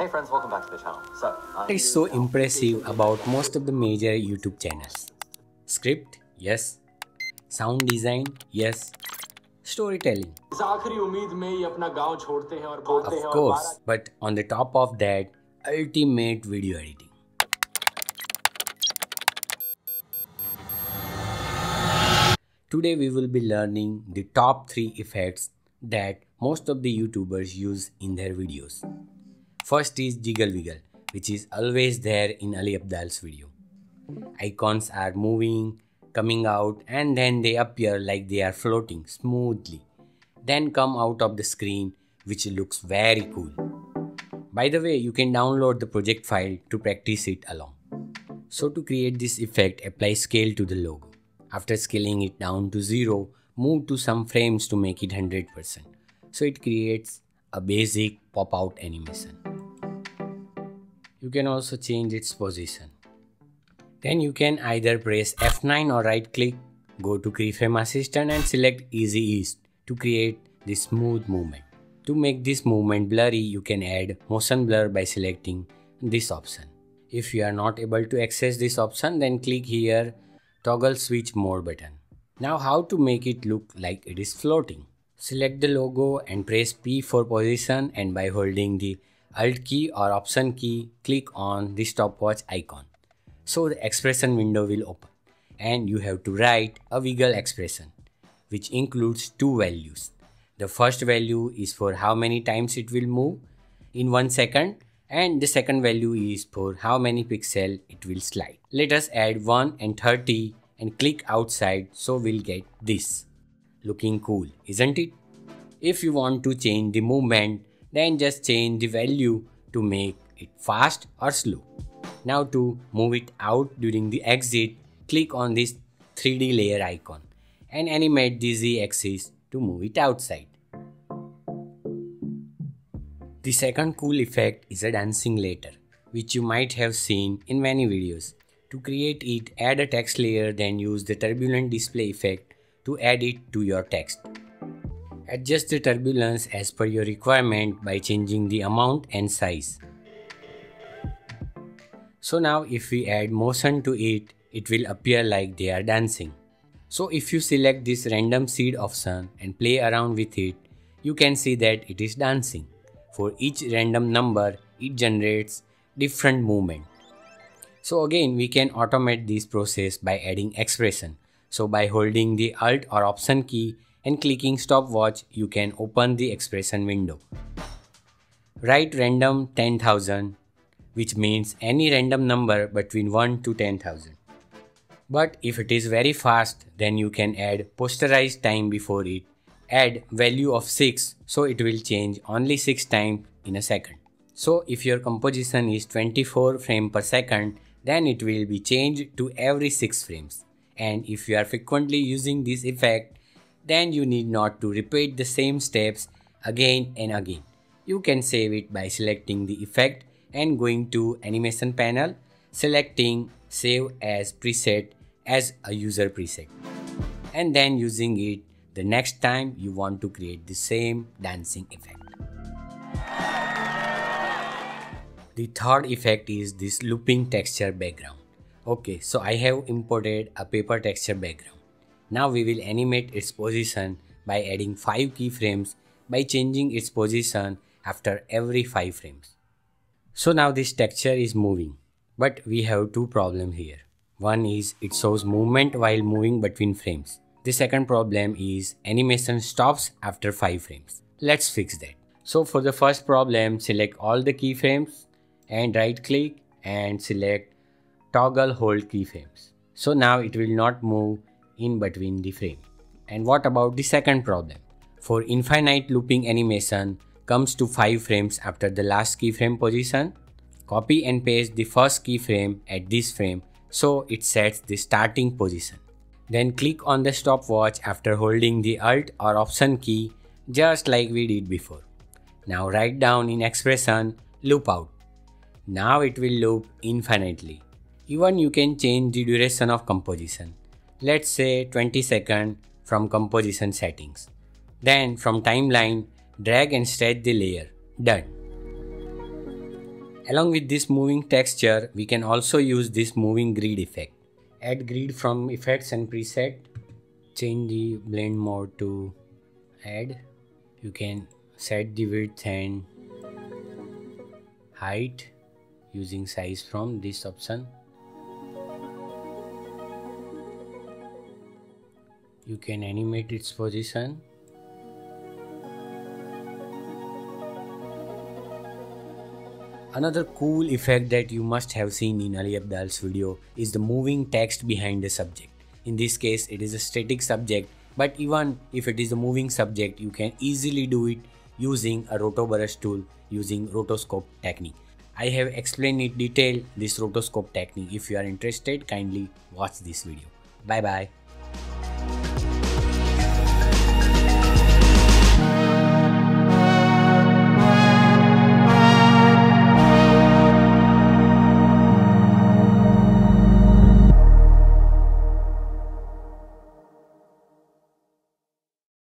Hey friends, welcome back to the channel. So, what is so impressive about most of the major YouTube channels? Script? Yes. Sound design? Yes. Storytelling. Of course, but on the top of that, ultimate video editing. Today we will be learning the top 3 effects that most of the YouTubers use in their videos. First is Jiggle Wiggle, which is always there in Ali Abdaal's video. Icons are moving, coming out, and then they appear like they are floating smoothly, then come out of the screen, which looks very cool. By the way, you can download the project file to practice it along. So to create this effect, apply scale to the logo. After scaling it down to 0, move to some frames to make it 100%. So it creates a basic pop-out animation. You can also change its position. Then you can either press F9 or right click, go to keyframe assistant and select easy ease to create this smooth movement. To make this movement blurry, you can add motion blur by selecting this option. If you are not able to access this option, then click here toggle switch mode button. Now how to make it look like it is floating. Select the logo and press P for position and by holding the Alt key or Option key, click on the stopwatch icon. So the expression window will open and you have to write a wiggle expression which includes two values. The first value is for how many times it will move in 1 second and the second value is for how many pixel it will slide. Let us add 1 and 30 and click outside so we'll get this. Looking cool, isn't it? If you want to change the movement, then just change the value to make it fast or slow. Now to move it out during the exit, click on this 3D layer icon and animate the Z axis to move it outside. The second cool effect is a dancing letter, which you might have seen in many videos. To create it, add a text layer then use the turbulent displace effect to add it to your text. Adjust the turbulence as per your requirement by changing the amount and size. So now if we add motion to it, it will appear like they are dancing. So if you select this random seed option and play around with it, you can see that it is dancing. For each random number, it generates different movement. So again, we can automate this process by adding expression. So by holding the Alt or Option key and clicking stopwatch, you can open the expression window. Write random 10,000, which means any random number between 1 to 10,000. But if it is very fast, then you can add posterized time before it. Add value of 6 so it will change only 6 times in a second. So if your composition is 24 frame per second, then it will be changed to every 6 frames. And if you are frequently using this effect, then you need not to repeat the same steps again and again. You can save it by selecting the effect and going to animation panel, selecting save as preset as a user preset and then using it the next time you want to create the same dancing effect. The third effect is this looping texture background. Okay, so I have imported a paper texture background. Now we will animate its position by adding 5 keyframes by changing its position after every 5 frames. So now this texture is moving, but we have two problems here. One is it shows movement while moving between frames. The second problem is animation stops after 5 frames. Let's fix that. So for the first problem, select all the keyframes and right click and select toggle hold keyframes. So now it will not move in between the frame. And what about the second problem? For infinite looping animation comes to 5 frames after the last keyframe position, copy and paste the first keyframe at this frame so it sets the starting position. Then click on the stopwatch after holding the Alt or Option key just like we did before. Now write down in expression loop out. Now it will loop infinitely. Even you can change the duration of composition. Let's say 20 seconds from composition settings. Then from timeline, drag and stretch the layer. Done. Along with this moving texture, we can also use this moving grid effect. Add grid from effects and preset. Change the blend mode to add. You can set the width and height using size from this option. You can animate its position Another cool effect that you must have seen in Ali Abdaal's video is the moving text behind the subject. In this case, it is a static subject, but even if it is a moving subject, you can easily do it using a rotobrush tool using rotoscope technique. I have explained in detail this rotoscope technique. If you are interested, kindly watch this video. Bye bye.